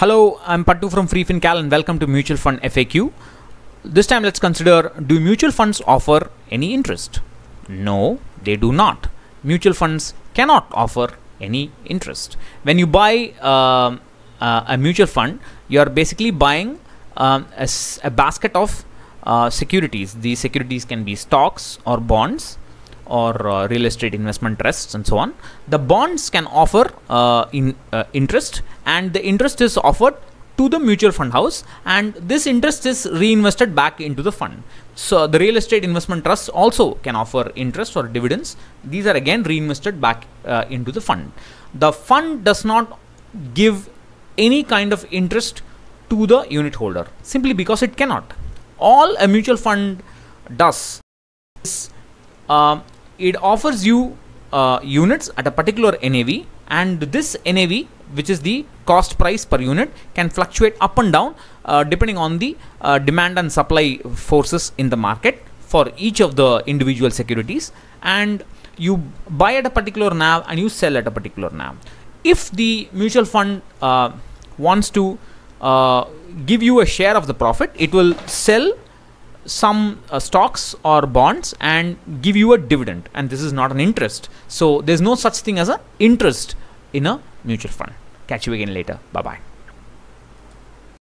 Hello, I'm Pattu from FreeFinCal and welcome to Mutual Fund FAQ. This time let's consider do mutual funds offer any interest? No, they do not. Mutual funds cannot offer any interest. When you buy um, uh, a mutual fund, you are basically buying um, a, a basket of uh, securities. These securities can be stocks or bonds or uh, real estate investment trusts and so on. The bonds can offer uh, in uh, interest, and the interest is offered to the mutual fund house, and this interest is reinvested back into the fund. So the real estate investment trust also can offer interest or dividends. These are again reinvested back uh, into the fund. The fund does not give any kind of interest to the unit holder simply because it cannot. All a mutual fund does is um, it offers you uh, units at a particular NAV, and this NAV, which is the cost price per unit, can fluctuate up and down uh, depending on the uh, demand and supply forces in the market for each of the individual securities. And you buy at a particular NAV and you sell at a particular NAV. If the mutual fund uh, wants to uh, give you a share of the profit, it will sell some uh, stocks or bonds and give you a dividend and this is not an interest so there's no such thing as an interest in a mutual fund. Catch you again later. Bye bye